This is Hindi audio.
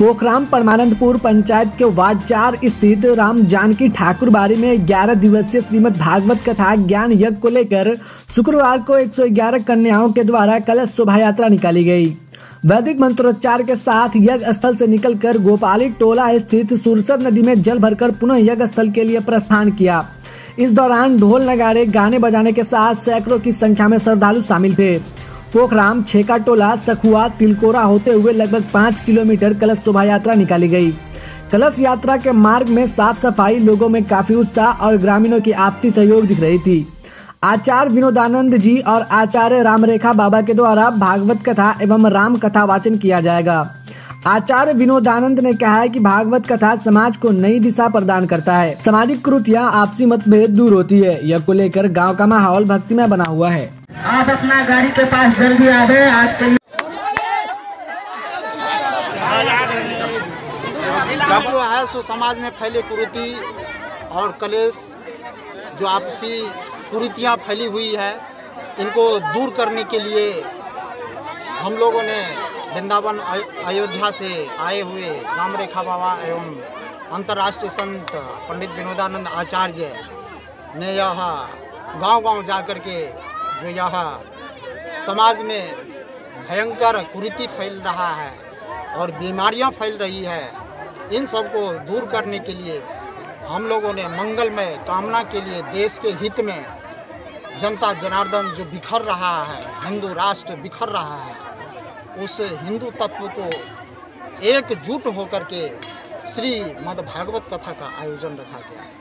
पोखराम परमानंदपुर पंचायत के वार्ड चार स्थित राम जानकी ठाकुर बाड़ी में 11 दिवसीय श्रीमद् भागवत कथा ज्ञान यज्ञ को लेकर शुक्रवार को 111 कन्याओं के द्वारा कलश शोभा यात्रा निकाली गई। वैदिक मंत्रोच्चार के साथ यज्ञ स्थल से निकलकर गोपाली टोला स्थित सुरसर नदी में जल भरकर पुनः यज्ञ स्थल के लिए प्रस्थान किया। इस दौरान ढोल नगाड़े, गाने बजाने के साथ सैकड़ों की संख्या में श्रद्धालु शामिल थे। पोखराम छेका टोला सखुआ, तिलकोरा होते हुए लगभग पाँच किलोमीटर कलश शोभा यात्रा निकाली गई। कलश यात्रा के मार्ग में साफ़ सफ़ाई लोगों में काफ़ी उत्साह और ग्रामीणों की आपसी सहयोग दिख रही थी। आचार्य विनोदानंद जी और आचार्य रामरेखा बाबा के द्वारा भागवत कथा एवं राम कथा वाचन किया जाएगा। आचार्य विनोदानंद ने कहा है कि भागवत कथा समाज को नई दिशा प्रदान करता है। सामाजिक कुरुतियाँ, आपसी मतभेद दूर होती है। यह को लेकर गाँव का माहौल भक्तिमय बना हुआ है। आप अपना गाड़ी के पास जल्दी आ गए, आज के जो है, सो समाज में फैले कुरीति और कलेश, जो आपसी कुरीतियाँ फैली हुई है, इनको दूर करने के लिए हम लोगों ने वृंदावन अयोध्या से आए हुए राम रेखा बाबा एवं अंतर्राष्ट्रीय संत पंडित विनोदानंद आचार्य ने यह गांव-गांव जा कर के जो यह। समाज में भयंकर कुरीति फैल रहा है और बीमारियाँ फैल रही है। इन सबको दूर करने के लिए हम लोगों ने मंगलमय कामना के लिए देश के हित में जनता जनार्दन जो बिखर रहा है, हिंदू राष्ट्र बिखर रहा है, उस हिंदू तत्व को एकजुट होकर के श्री मद् भागवत कथा का आयोजन रखा गया है।